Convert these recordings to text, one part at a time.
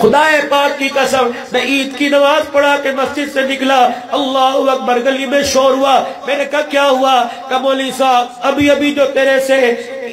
खुदाए पाक की कसम, मैं ईद की नमाज़ पढ़ा के मस्जिद से निकला। अल्लाह अकबर, गली में शोर हुआ। मैंने कहा, क्या हुआ? कमोली साहब अभी अभी जो तेरे से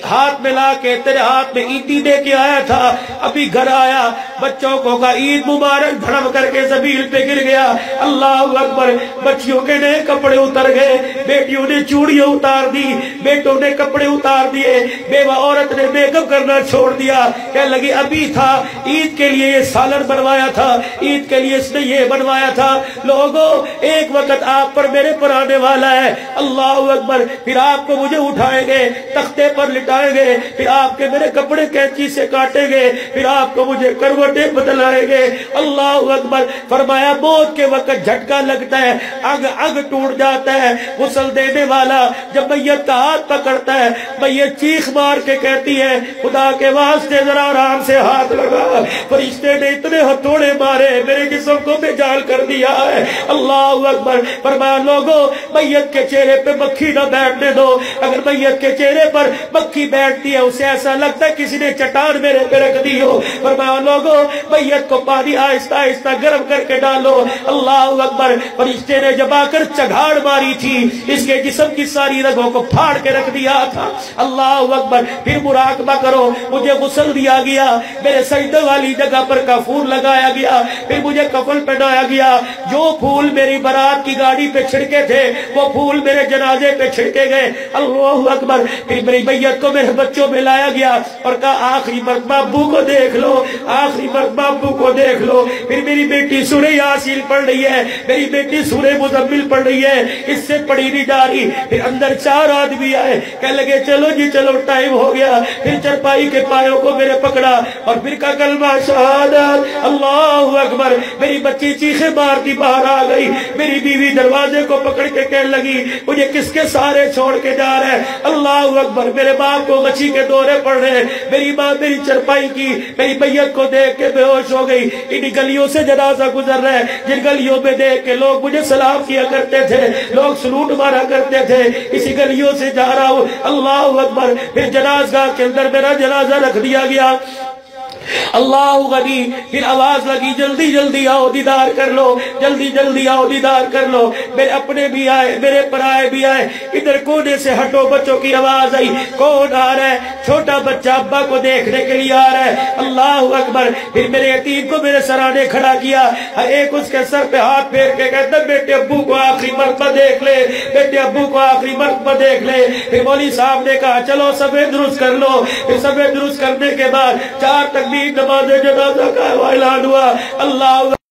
हाथ में ला के, तेरे हाथ में ईदी दे के आया था। अभी घर आया, बच्चों को का ईद मुबारक धड़म करके ज़मीन पे गिर गया। अल्लाह अकबर, बच्चियों के नए कपड़े उतर गए। बेटियों ने चूड़ियाँ उतार दी, बेटों ने कपड़े उतार दिए। बेवा औरत ने मेकअप करना छोड़ दिया। कह लगी, अभी था, ईद के लिए ये सालन बनवाया था। ईद के लिए इसने ये बनवाया था। लोगों, एक वक्त आप पर मेरे पर आने वाला है। अल्लाह अकबर, फिर आपको मुझे उठाएँगे, तख्ते पर लिटाएँगे फिर आपके मेरे कपड़े कैंची से काटेंगे, फिर आपको मुझे करवटे बदलाएँगे अल्लाह अकबर, फरमाया, मौत के वक्त झटका लगता है अग अग टूट जाता है, गुसल देने वाला जब मैयत का हाथ पकड़ता है, मैयत चीख मार के कहती है, खुदा के वास्ते जरा आराम से हाथ लगा। फरिश्ते ने इतने हथौड़े मारे, मेरे जिसम को बेजाल कर दिया है। अल्लाह अकबर, फरमाया, लोगो, मैयत के चेहरे पे मक्खी न बैठने दो। अगर मैयत के चेहरे पर मक्खी बैठती है, उसे ऐसा लगता है किसी ने चट्टान मेरे पे रख दी हो। फरमाया, लोगो, मैयत को पानी आहिस्ता आहिस्ता गर्म करके डालो। अल्लाह अकबर, फरिश्ते ने जब आकर चघाड़ मारी थी, इसके जिसम की सारी रगों को फाड़ के रख दिया था। अल्लाह अकबर, फिर मुराकबा करो, मुझे गुसल दिया गया। मेरे सजदे वाली जगह पर का फूल लगाया गया। फिर मुझे कफल पहनाया गया। जो फूल मेरी बारात की गाड़ी पे छिड़के थे, वो फूल मेरे जनाजे पे छिड़के गए। अल्लाह अकबर, फिर मेरी मैयत को मेरे बच्चों में लाया गया और कहा, आखिरी मरतबा अबू को देख लो, आखिरी मरतबा अबू को देख लो। फिर मेरी बेटी सुरे यासीन पढ़ रही है, मेरी बेटी सुरे मुजम्मिल पढ़ रही है, इससे पढ़ी नहीं जा रही। फिर अंदर चार आदमी आए, कह लगे, चलो जी, चलो, टाइम हो गया। फिर चरपाई के पायों को मेरे पकड़ा और फिर का कलमा शहादत, अल्लाह अकबर। मेरी बच्ची चीखे मारती बाहर आ गई। मेरी बीवी दरवाजे को पकड़ के कहने लगी, मुझे किसके सारे छोड़ के जा रहे हैं? अल्लाह अकबर, मेरे बाप को मछी के दौरे पड़ रहे मेरी माँ मेरी चरपाई की, मेरी मैयत को देख के बेहोश हो गई। इन गलियों से जनाजा गुजर रहा है। जिन गलियों में देख के लोग मुझे सलाम किया करते थे, लोग सलूट मारा करते थे, इसी गलियों से जा रहा हूँ। अल्लाह अकबर, फिर जनाजगा के अंदर मेरा जनाजा रख दिया गया। अल्लाह गनी, फिर आवाज़ लगी, जल्दी जल्दी आओ, दीदार कर लो, जल्दी जल्दी आओ, दीदार कर लो। मेरे अपने भी आए, मेरे पराए भी आए, इधर कोने से हटो, बच्चों की आवाज़ आई, कौन आ रहा है? छोटा बच्चा अब्बा को देखने के लिए आ रहा है। अल्लाह अकबर, फिर मेरे यतीम को मेरे सराने खड़ा किया। एक उसके सर पे हाथ फेर के कहते, बेटे अब्बू को आखिरी मरतबा देख ले, बेटे अब्बू को आखिरी मरतबा देख ले। फिर मौली साहब ने कहा, चलो सफ़ेद दुरुस्त कर लो। फिर सफ़ेद दुरुस्त करने के बाद, चार तकबीर नमाज़ जनाजा का अल्लाह